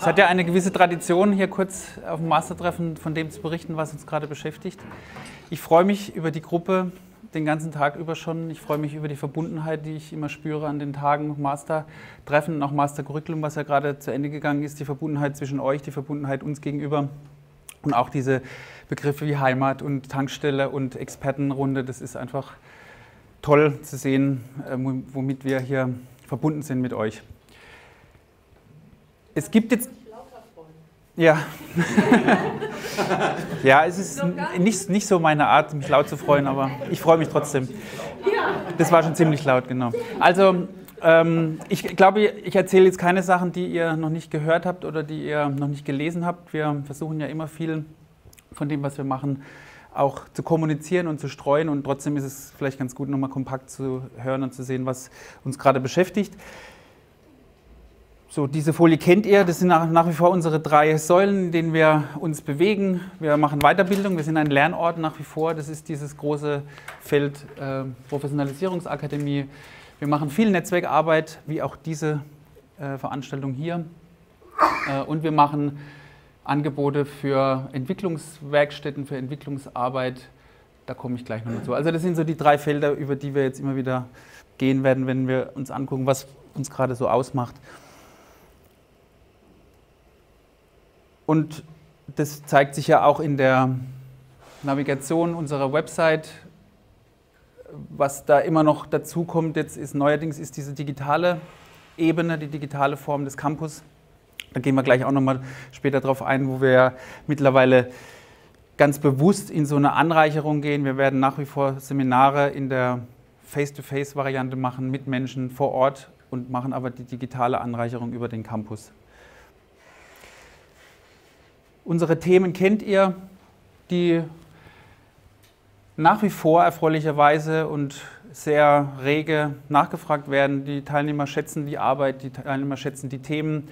Es hat ja eine gewisse Tradition, hier kurz auf dem Mastertreffen von dem zu berichten, was uns gerade beschäftigt. Ich freue mich über die Gruppe den ganzen Tag über schon. Ich freue mich über die Verbundenheit, die ich immer spüre an den Tagen Mastertreffen und auch Master Curriculum, was ja gerade zu Ende gegangen ist. Die Verbundenheit zwischen euch, die Verbundenheit uns gegenüber und auch diese Begriffe wie Heimat und Tankstelle und Expertenrunde. Das ist einfach toll zu sehen, äh, womit wir hier verbunden sind mit euch. Es gibt jetzt. Ja. ja, es ist nicht, nicht so meine Art, mich laut zu freuen, aber ich freue mich trotzdem. Das war schon ziemlich laut, genau. Also, ähm, ich glaube, ich erzähle jetzt keine Sachen, die ihr noch nicht gehört habt oder die ihr noch nicht gelesen habt. Wir versuchen ja immer viel von dem, was wir machen, auch zu kommunizieren und zu streuen. Und trotzdem ist es vielleicht ganz gut, nochmal kompakt zu hören und zu sehen, was uns gerade beschäftigt. So, diese Folie kennt ihr, das sind nach, wie vor unsere drei Säulen, in denen wir uns bewegen. Wir machen Weiterbildung, wir sind ein Lernort nach wie vor. Das ist dieses große Feld äh, Professionalisierungsakademie. Wir machen viel Netzwerkarbeit, wie auch diese äh, Veranstaltung hier. Äh, und wir machen Angebote für Entwicklungswerkstätten, für Entwicklungsarbeit. Da komme ich gleich noch dazu. Also das sind so die drei Felder, über die wir jetzt immer wieder gehen werden, wenn wir uns angucken, was uns gerade so ausmacht. Und das zeigt sich ja auch in der Navigation unserer Website. Was da immer noch dazu kommt, jetzt ist neuerdings ist diese digitale Ebene, die digitale Form des Campus. Da gehen wir gleich auch nochmal später drauf ein, wo wir ja mittlerweile ganz bewusst in so eine Anreicherung gehen. Wir werden nach wie vor Seminare in der Face-to-Face-Variante machen mit Menschen vor Ort und machen aber die digitale Anreicherung über den Campus. Unsere Themen kennt ihr, die nach wie vor erfreulicherweise und sehr rege nachgefragt werden. Die Teilnehmer schätzen die Arbeit, die Teilnehmer schätzen die Themen.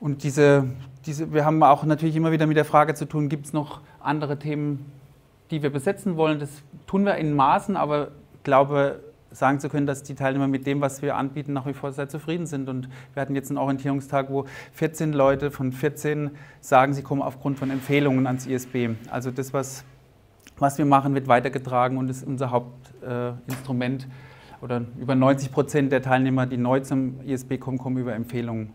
Und diese, diese, wir haben auch natürlich immer wieder mit der Frage zu tun, gibt es noch andere Themen, die wir besetzen wollen? Das tun wir in Maßen, aber ich glaube, sagen zu können, dass die Teilnehmer mit dem, was wir anbieten, nach wie vor sehr zufrieden sind. Und wir hatten jetzt einen Orientierungstag, wo 14 Leute von 14 sagen, sie kommen aufgrund von Empfehlungen ans ISB. Also das, was, was wir machen, wird weitergetragen und ist unser Hauptinstrument. Äh, oder über 90 Prozent der Teilnehmer, die neu zum ISB kommen, kommen über Empfehlungen.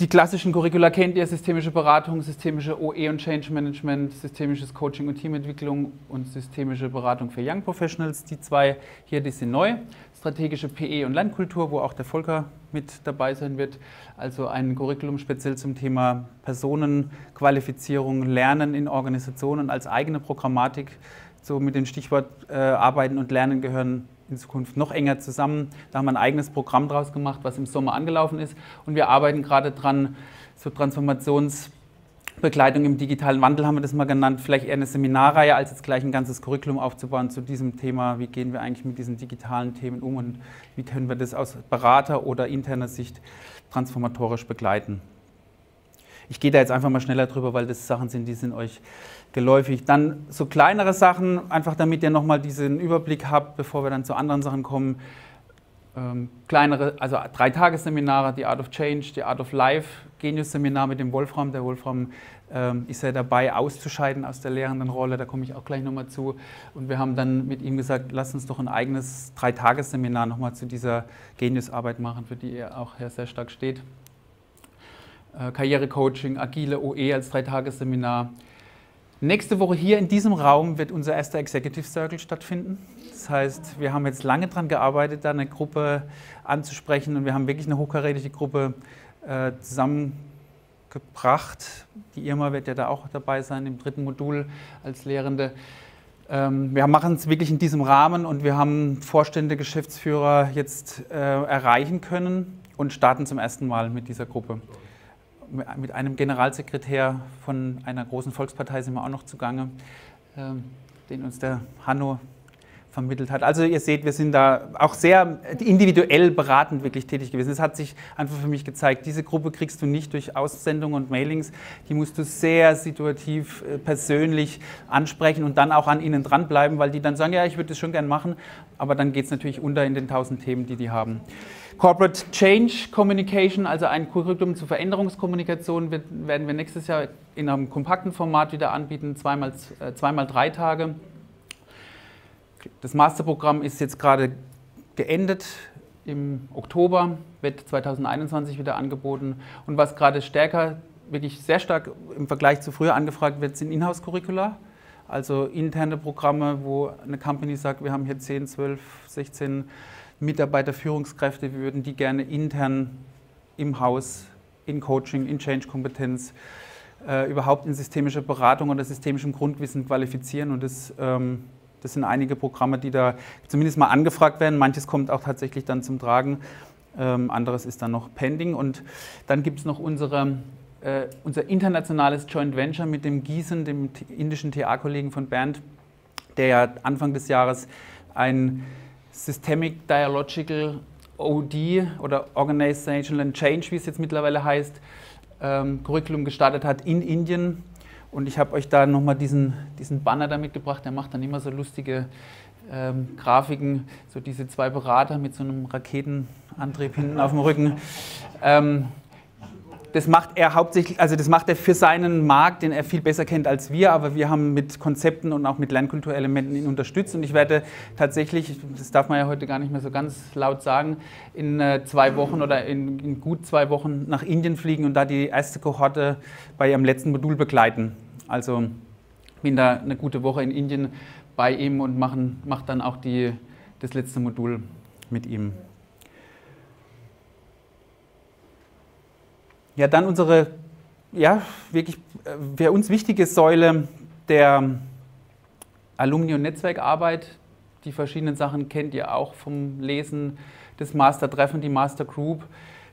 Die klassischen Curricula kennt ihr, systemische Beratung, systemische OE und Change Management, systemisches Coaching und Teamentwicklung und systemische Beratung für Young Professionals. Die zwei hier, die sind neu. Strategische PE und Landkultur, wo auch der Volker mit dabei sein wird. Also ein Curriculum speziell zum Thema Personenqualifizierung, Lernen in Organisationen als eigene Programmatik. So mit dem Stichwort äh, Arbeiten und Lernen gehören in Zukunft noch enger zusammen. Da haben wir ein eigenes Programm draus gemacht, was im Sommer angelaufen ist. Und wir arbeiten gerade dran, so Transformationsbegleitung im digitalen Wandel haben wir das mal genannt, vielleicht eher eine Seminarreihe, als jetzt gleich ein ganzes Curriculum aufzubauen zu diesem Thema, wie gehen wir eigentlich mit diesen digitalen Themen um und wie können wir das aus Berater- oder interner Sicht transformatorisch begleiten. Ich gehe da jetzt einfach mal schneller drüber, weil das Sachen sind, die sind euch geläufig. Dann so kleinere Sachen, einfach damit ihr nochmal diesen Überblick habt, bevor wir dann zu anderen Sachen kommen. Ähm, kleinere, also drei Tagesseminare, die Art of Change, die Art of Life, Genius-Seminar mit dem Wolfram. Der Wolfram ähm, ist ja dabei, auszuscheiden aus der lehrenden Rolle, da komme ich auch gleich nochmal zu. Und wir haben dann mit ihm gesagt, lass uns doch ein eigenes Drei-Tages-Seminar nochmal zu dieser Genius-Arbeit machen, für die er auch sehr stark steht. Äh, Karrierecoaching, agile OE als Dreitagesseminar. Nächste Woche hier in diesem Raum wird unser erster Executive Circle stattfinden. Das heißt, wir haben jetzt lange daran gearbeitet, da eine Gruppe anzusprechen und wir haben wirklich eine hochkarätige Gruppe äh, zusammengebracht. Die Irma wird ja da auch dabei sein im dritten Modul als Lehrende. Ähm, wir machen es wirklich in diesem Rahmen und wir haben Vorstände, Geschäftsführer jetzt äh, erreichen können und starten zum ersten Mal mit dieser Gruppe mit einem Generalsekretär von einer großen Volkspartei sind wir auch noch zugange, ähm, den uns der Hanno vermittelt hat. Also ihr seht, wir sind da auch sehr individuell beratend wirklich tätig gewesen. Es hat sich einfach für mich gezeigt, diese Gruppe kriegst du nicht durch Aussendungen und Mailings, die musst du sehr situativ, äh, persönlich ansprechen und dann auch an ihnen dranbleiben, weil die dann sagen, ja, ich würde das schon gern machen, aber dann geht es natürlich unter in den tausend Themen, die die haben. Corporate Change Communication, also ein Curriculum zur Veränderungskommunikation, werden wir nächstes Jahr in einem kompakten Format wieder anbieten, zweimal, äh, zweimal drei Tage. Das Masterprogramm ist jetzt gerade geendet im Oktober, wird 2021 wieder angeboten. Und was gerade stärker, wirklich sehr stark im Vergleich zu früher angefragt wird, sind Inhouse-Curricula. Also interne Programme, wo eine Company sagt, wir haben hier 10, 12, 16 Mitarbeiter, Führungskräfte, wir würden die gerne intern im Haus, in Coaching, in Change-Kompetenz, äh, überhaupt in systemischer Beratung oder systemischem Grundwissen qualifizieren. Und das ähm, das sind einige Programme, die da zumindest mal angefragt werden. Manches kommt auch tatsächlich dann zum Tragen. Ähm, anderes ist dann noch pending. Und dann gibt es noch unsere, äh, unser internationales Joint Venture mit dem Gießen, dem indischen TA-Kollegen von Bernd, der ja Anfang des Jahres ein Systemic Dialogical OD oder Organizational Change, wie es jetzt mittlerweile heißt, ähm, Curriculum gestartet hat in Indien und ich habe euch da nochmal diesen, diesen Banner da mitgebracht, der macht dann immer so lustige ähm, Grafiken, so diese zwei Berater mit so einem Raketenantrieb hinten auf dem Rücken. Ähm, das macht er hauptsächlich, also das macht er für seinen Markt, den er viel besser kennt als wir, aber wir haben mit Konzepten und auch mit Lernkulturelementen ihn unterstützt und ich werde tatsächlich, das darf man ja heute gar nicht mehr so ganz laut sagen, in äh, zwei Wochen oder in, in gut zwei Wochen nach Indien fliegen und da die erste Kohorte bei ihrem letzten Modul begleiten. Also bin da eine gute Woche in Indien bei ihm und mache dann auch die, das letzte Modul mit ihm. Ja, dann unsere ja, wirklich äh, für uns wichtige Säule der Alumni- und Netzwerkarbeit. Die verschiedenen Sachen kennt ihr auch vom Lesen des Mastertreffen, die Master Group,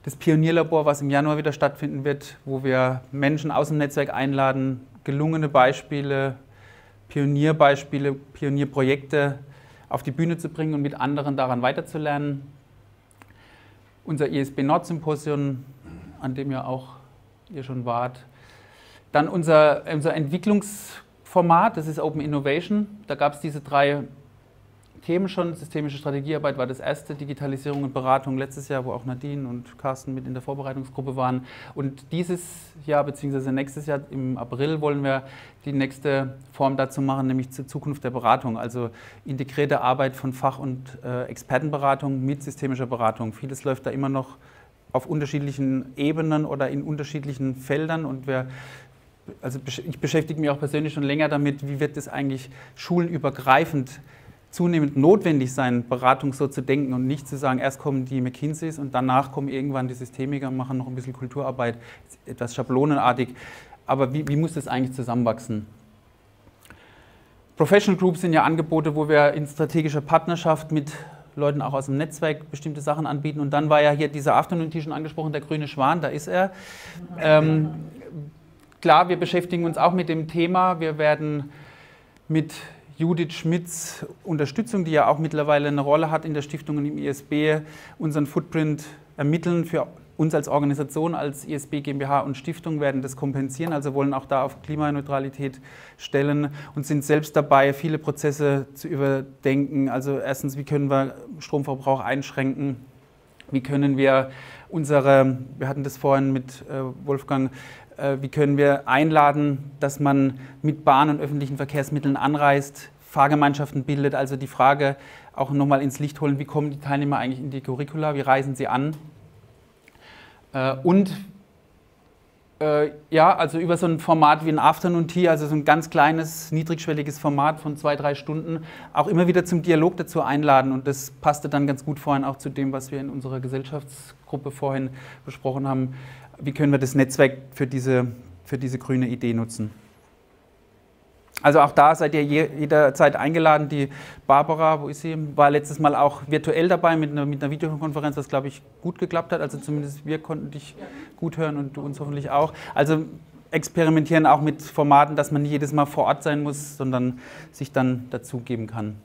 das Pionierlabor, was im Januar wieder stattfinden wird, wo wir Menschen aus dem Netzwerk einladen, gelungene Beispiele, Pionierbeispiele, Pionierprojekte auf die Bühne zu bringen und mit anderen daran weiterzulernen. Unser ISB Nord Symposium, an dem ja auch ihr schon wart. Dann unser, unser Entwicklungsformat, das ist Open Innovation. Da gab es diese drei Themen schon. Systemische Strategiearbeit war das erste, Digitalisierung und Beratung letztes Jahr, wo auch Nadine und Carsten mit in der Vorbereitungsgruppe waren. Und dieses Jahr bzw. nächstes Jahr im April wollen wir die nächste Form dazu machen, nämlich zur Zukunft der Beratung, also integrierte Arbeit von Fach- und äh, Expertenberatung mit systemischer Beratung. Vieles läuft da immer noch auf unterschiedlichen Ebenen oder in unterschiedlichen Feldern und wir also ich beschäftige mich auch persönlich schon länger damit, wie wird es eigentlich schulenübergreifend zunehmend notwendig sein, Beratung so zu denken und nicht zu sagen, erst kommen die McKinseys und danach kommen irgendwann die Systemiker und machen noch ein bisschen Kulturarbeit, etwas schablonenartig. Aber wie, wie muss das eigentlich zusammenwachsen? Professional Groups sind ja Angebote, wo wir in strategischer Partnerschaft mit Leuten auch aus dem Netzwerk bestimmte Sachen anbieten. Und dann war ja hier dieser Afternoon-Tea schon angesprochen, der grüne Schwan, da ist er. Ähm, klar, wir beschäftigen uns auch mit dem Thema. Wir werden mit Judith Schmidts Unterstützung, die ja auch mittlerweile eine Rolle hat in der Stiftung und im ISB, unseren Footprint ermitteln für uns als Organisation, als ISB GmbH und Stiftung werden das kompensieren, also wollen auch da auf Klimaneutralität stellen und sind selbst dabei, viele Prozesse zu überdenken. Also erstens, wie können wir Stromverbrauch einschränken? Wie können wir unsere, wir hatten das vorhin mit äh, Wolfgang, äh, wie können wir einladen, dass man mit Bahn und öffentlichen Verkehrsmitteln anreist, Fahrgemeinschaften bildet, also die Frage auch nochmal ins Licht holen, wie kommen die Teilnehmer eigentlich in die Curricula, wie reisen sie an? Äh, und äh, ja, also über so ein Format wie ein Afternoon Tea, also so ein ganz kleines, niedrigschwelliges Format von zwei, drei Stunden, auch immer wieder zum Dialog dazu einladen. Und das passte dann ganz gut vorhin auch zu dem, was wir in unserer Gesellschaftsgruppe vorhin besprochen haben. Wie können wir das Netzwerk für diese, für diese grüne Idee nutzen? Also auch da seid ihr jederzeit eingeladen. Die Barbara, wo ist sie, war letztes Mal auch virtuell dabei mit einer, mit einer Videokonferenz, was glaube ich gut geklappt hat. Also zumindest wir konnten dich gut hören und du uns hoffentlich auch. Also experimentieren auch mit Formaten, dass man nicht jedes Mal vor Ort sein muss, sondern sich dann dazugeben kann.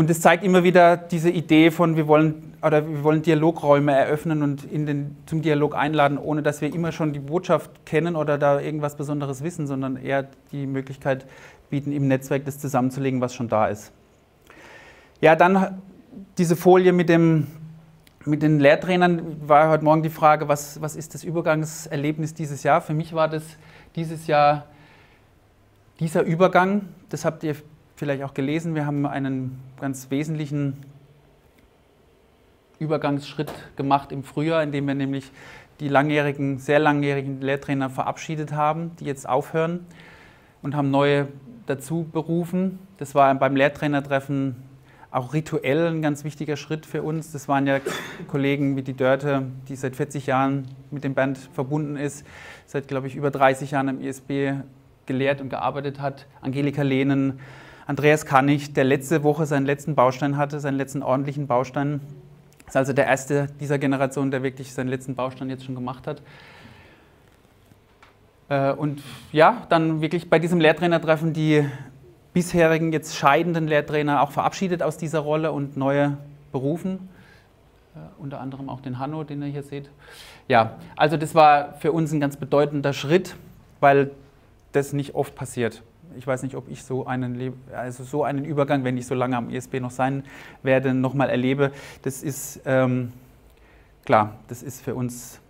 Und es zeigt immer wieder diese Idee von, wir wollen, oder wir wollen Dialogräume eröffnen und in den, zum Dialog einladen, ohne dass wir immer schon die Botschaft kennen oder da irgendwas Besonderes wissen, sondern eher die Möglichkeit bieten, im Netzwerk das zusammenzulegen, was schon da ist. Ja, dann diese Folie mit, dem, mit den Lehrtrainern war heute Morgen die Frage, was, was ist das Übergangserlebnis dieses Jahr? Für mich war das dieses Jahr dieser Übergang, das habt ihr vielleicht auch gelesen, wir haben einen ganz wesentlichen Übergangsschritt gemacht im Frühjahr, indem wir nämlich die langjährigen, sehr langjährigen Lehrtrainer verabschiedet haben, die jetzt aufhören und haben neue dazu berufen. Das war beim Lehrtrainertreffen auch rituell ein ganz wichtiger Schritt für uns. Das waren ja Kollegen wie die Dörte, die seit 40 Jahren mit dem Band verbunden ist, seit, glaube ich, über 30 Jahren im ISB gelehrt und gearbeitet hat. Angelika Lehnen, Andreas Kannig, der letzte Woche seinen letzten Baustein hatte, seinen letzten ordentlichen Baustein. Ist also der erste dieser Generation, der wirklich seinen letzten Baustein jetzt schon gemacht hat. Äh, und ja, dann wirklich bei diesem Lehrtrainertreffen die bisherigen jetzt scheidenden Lehrtrainer auch verabschiedet aus dieser Rolle und neue berufen. Äh, unter anderem auch den Hanno, den ihr hier seht. Ja, also das war für uns ein ganz bedeutender Schritt, weil das nicht oft passiert ich weiß nicht, ob ich so einen, also so einen Übergang, wenn ich so lange am ESB noch sein werde, nochmal erlebe. Das ist ähm, klar, das ist für uns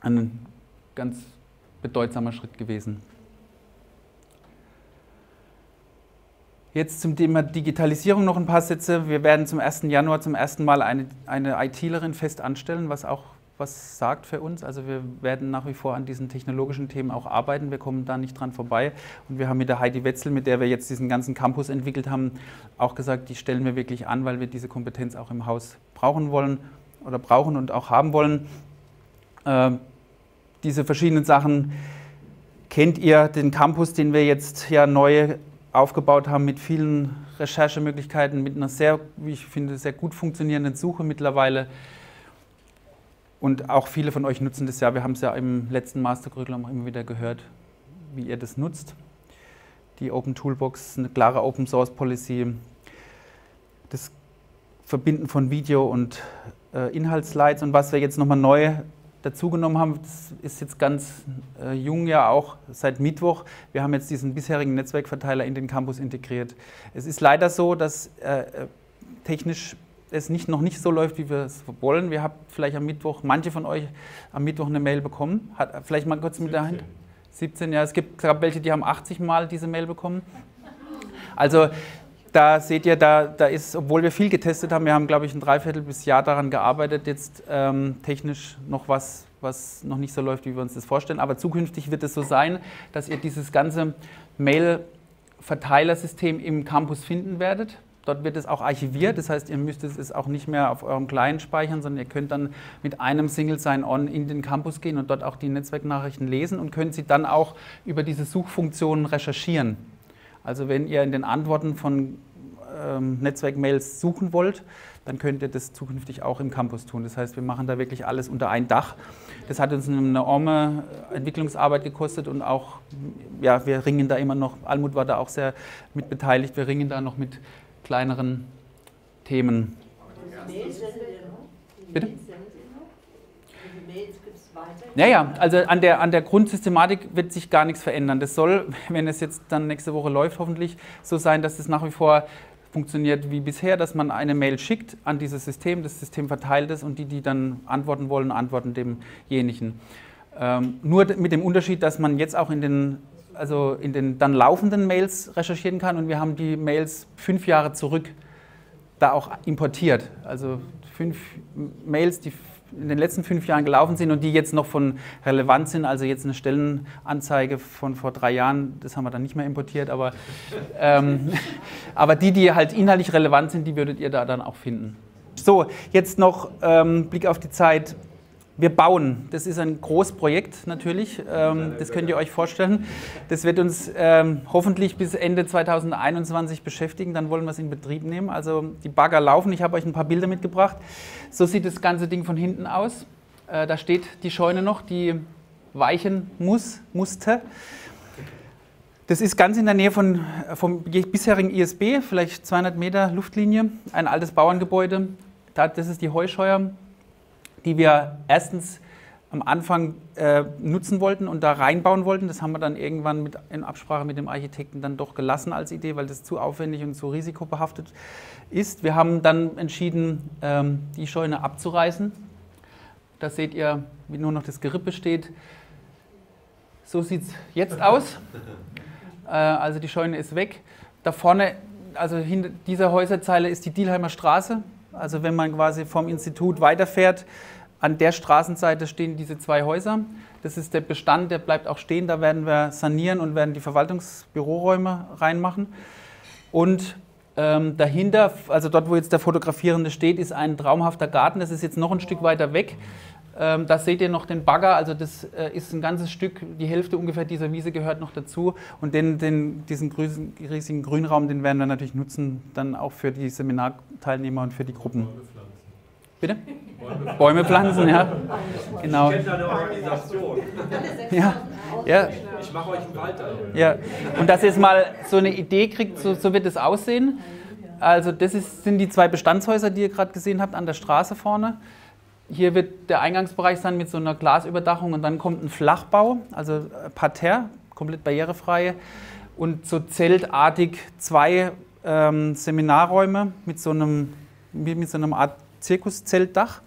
ein ganz bedeutsamer Schritt gewesen. Jetzt zum Thema Digitalisierung noch ein paar Sätze. Wir werden zum 1. Januar zum ersten Mal eine, eine ITlerin fest anstellen, was auch was sagt für uns. Also wir werden nach wie vor an diesen technologischen Themen auch arbeiten. Wir kommen da nicht dran vorbei. Und wir haben mit der Heidi Wetzel, mit der wir jetzt diesen ganzen Campus entwickelt haben, auch gesagt, die stellen wir wirklich an, weil wir diese Kompetenz auch im Haus brauchen wollen oder brauchen und auch haben wollen. Äh, diese verschiedenen Sachen kennt ihr, den Campus, den wir jetzt ja neu aufgebaut haben mit vielen Recherchemöglichkeiten, mit einer sehr, wie ich finde, sehr gut funktionierenden Suche mittlerweile. Und auch viele von euch nutzen das ja. Wir haben es ja im letzten Mastercurriculum immer wieder gehört, wie ihr das nutzt. Die Open Toolbox, eine klare Open Source Policy, das Verbinden von Video und äh, Inhaltsslides. Und was wir jetzt nochmal neu dazugenommen haben, das ist jetzt ganz äh, jung ja auch seit Mittwoch. Wir haben jetzt diesen bisherigen Netzwerkverteiler in den Campus integriert. Es ist leider so, dass äh, äh technisch es nicht, noch nicht so läuft, wie wir es wollen. Wir haben vielleicht am Mittwoch, manche von euch am Mittwoch eine Mail bekommen. Hat, vielleicht mal kurz 17. mit der Hand. 17, ja. Es gibt gab welche, die haben 80 Mal diese Mail bekommen. Also da seht ihr, da, da ist, obwohl wir viel getestet haben, wir haben, glaube ich, ein Dreiviertel bis Jahr daran gearbeitet, jetzt ähm, technisch noch was, was noch nicht so läuft, wie wir uns das vorstellen. Aber zukünftig wird es so sein, dass ihr dieses ganze Mail-Verteilersystem im Campus finden werdet. Dort wird es auch archiviert, das heißt, ihr müsst es auch nicht mehr auf eurem Client speichern, sondern ihr könnt dann mit einem Single Sign-On in den Campus gehen und dort auch die Netzwerknachrichten lesen und könnt sie dann auch über diese Suchfunktionen recherchieren. Also wenn ihr in den Antworten von ähm, Netzwerkmails suchen wollt, dann könnt ihr das zukünftig auch im Campus tun. Das heißt, wir machen da wirklich alles unter ein Dach. Das hat uns eine enorme Entwicklungsarbeit gekostet und auch, ja, wir ringen da immer noch, Almut war da auch sehr mit beteiligt, wir ringen da noch mit kleineren Themen. Bitte? Ja, ja, also an der, an der Grundsystematik wird sich gar nichts verändern. Das soll, wenn es jetzt dann nächste Woche läuft, hoffentlich so sein, dass es nach wie vor funktioniert wie bisher, dass man eine Mail schickt an dieses System, das System verteilt es und die, die dann antworten wollen, antworten demjenigen. Ähm, nur mit dem Unterschied, dass man jetzt auch in den also in den dann laufenden Mails recherchieren kann und wir haben die Mails fünf Jahre zurück da auch importiert. Also fünf Mails, die in den letzten fünf Jahren gelaufen sind und die jetzt noch von relevant sind. Also jetzt eine Stellenanzeige von vor drei Jahren, das haben wir dann nicht mehr importiert, aber, ähm, aber die, die halt inhaltlich relevant sind, die würdet ihr da dann auch finden. So, jetzt noch ähm, Blick auf die Zeit. Wir bauen. Das ist ein Großprojekt natürlich. Ähm, das könnt ihr euch vorstellen. Das wird uns ähm, hoffentlich bis Ende 2021 beschäftigen. Dann wollen wir es in Betrieb nehmen. Also die Bagger laufen. Ich habe euch ein paar Bilder mitgebracht. So sieht das ganze Ding von hinten aus. Äh, da steht die Scheune noch, die weichen muss, musste. Das ist ganz in der Nähe von, vom bisherigen ISB, vielleicht 200 Meter Luftlinie, ein altes Bauerngebäude. Das ist die Heuscheuer, die wir erstens am Anfang äh, nutzen wollten und da reinbauen wollten. Das haben wir dann irgendwann mit, in Absprache mit dem Architekten dann doch gelassen als Idee, weil das zu aufwendig und zu risikobehaftet ist. Wir haben dann entschieden, ähm, die Scheune abzureißen. Da seht ihr, wie nur noch das Gerippe steht. So sieht es jetzt aus. Äh, also die Scheune ist weg. Da vorne, also hinter dieser Häuserzeile ist die Dielheimer Straße. Also wenn man quasi vom Institut weiterfährt, an der Straßenseite stehen diese zwei Häuser. Das ist der Bestand, der bleibt auch stehen. Da werden wir sanieren und werden die Verwaltungsbüroräume reinmachen. Und ähm, dahinter, also dort, wo jetzt der Fotografierende steht, ist ein traumhafter Garten. Das ist jetzt noch ein Stück weiter weg. Ähm, da seht ihr noch den Bagger, also das äh, ist ein ganzes Stück, die Hälfte ungefähr dieser Wiese gehört noch dazu. Und den, den, diesen grüßen, riesigen Grünraum, den werden wir natürlich nutzen, dann auch für die Seminarteilnehmer und für die Gruppen. Bitte? Bäume, Bäume pflanzen, ja. Genau. Ich kenne eine Organisation. Ja. ja. Ich mache euch einen Wald Ja. Und dass ihr jetzt mal so eine Idee kriegt, so, so wird es aussehen. Also das ist, sind die zwei Bestandshäuser, die ihr gerade gesehen habt an der Straße vorne. Hier wird der Eingangsbereich sein mit so einer Glasüberdachung und dann kommt ein Flachbau, also Parterre, komplett barrierefrei und so zeltartig zwei ähm, Seminarräume mit so einem mit so einer Art Zirkuszeltdach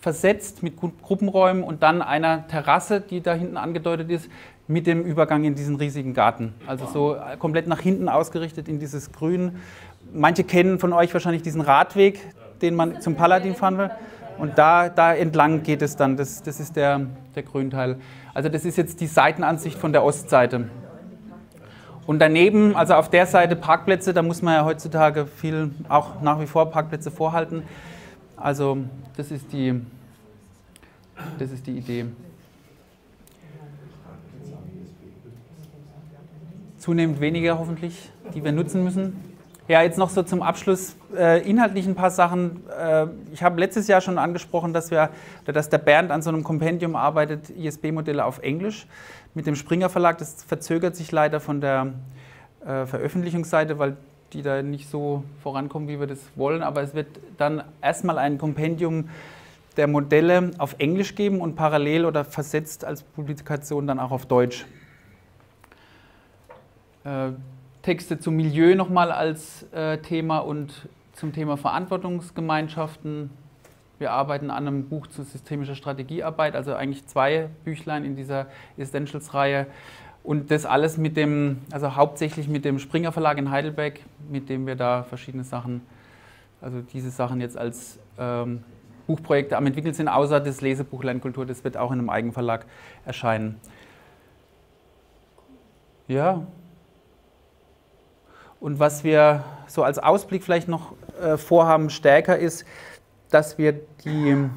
versetzt mit Gruppenräumen und dann einer Terrasse, die da hinten angedeutet ist, mit dem Übergang in diesen riesigen Garten. Also so komplett nach hinten ausgerichtet in dieses Grün. Manche kennen von euch wahrscheinlich diesen Radweg, den man zum Paladin fahren will. Und da, da entlang geht es dann. Das, das ist der, der Grünteil. Also das ist jetzt die Seitenansicht von der Ostseite. Und daneben, also auf der Seite Parkplätze, da muss man ja heutzutage viel, auch nach wie vor Parkplätze vorhalten. Also das ist die, das ist die Idee. Zunehmend weniger hoffentlich, die wir nutzen müssen. Ja, jetzt noch so zum Abschluss äh, inhaltlich ein paar Sachen. Äh, ich habe letztes Jahr schon angesprochen, dass, wir, dass der Bernd an so einem Kompendium arbeitet, ISB-Modelle auf Englisch mit dem Springer Verlag. Das verzögert sich leider von der äh, Veröffentlichungsseite, weil die da nicht so vorankommen, wie wir das wollen. Aber es wird dann erstmal ein Kompendium der Modelle auf Englisch geben und parallel oder versetzt als Publikation dann auch auf Deutsch. Texte zum Milieu nochmal als äh, Thema und zum Thema Verantwortungsgemeinschaften. Wir arbeiten an einem Buch zu systemischer Strategiearbeit, also eigentlich zwei Büchlein in dieser Essentials-Reihe. Und das alles mit dem, also hauptsächlich mit dem Springer Verlag in Heidelberg, mit dem wir da verschiedene Sachen, also diese Sachen jetzt als ähm, Buchprojekte am entwickeln sind, außer das Lesebuch Lernkultur, das wird auch in einem Eigenverlag erscheinen. Ja. Und was wir so als Ausblick vielleicht noch äh, vorhaben, stärker ist, dass wir die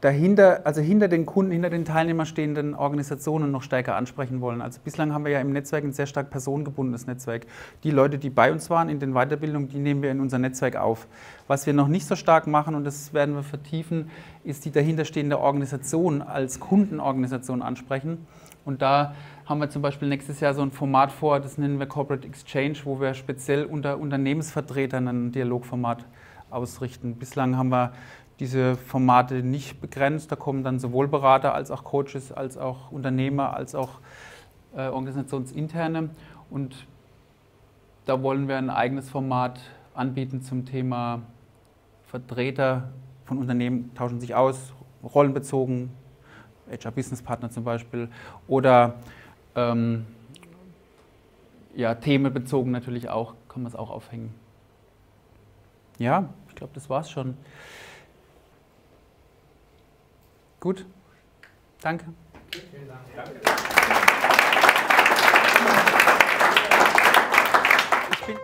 dahinter, also hinter den Kunden, hinter den Teilnehmern stehenden Organisationen noch stärker ansprechen wollen. Also bislang haben wir ja im Netzwerk ein sehr stark personengebundenes Netzwerk. Die Leute, die bei uns waren in den Weiterbildungen, die nehmen wir in unser Netzwerk auf. Was wir noch nicht so stark machen, und das werden wir vertiefen, ist die dahinterstehende Organisation als Kundenorganisation ansprechen. Und da haben wir zum Beispiel nächstes Jahr so ein Format vor, das nennen wir Corporate Exchange, wo wir speziell unter Unternehmensvertretern ein Dialogformat ausrichten. Bislang haben wir diese Formate nicht begrenzt. Da kommen dann sowohl Berater als auch Coaches, als auch Unternehmer, als auch äh, organisationsinterne. Und da wollen wir ein eigenes Format anbieten zum Thema Vertreter von Unternehmen tauschen sich aus, rollenbezogen, HR-Business-Partner zum Beispiel, oder ähm, ja, themenbezogen natürlich auch, kann man es auch aufhängen. Ja, ich glaube, das war es schon. Gut, danke. Vielen Dank. Danke. Ich bin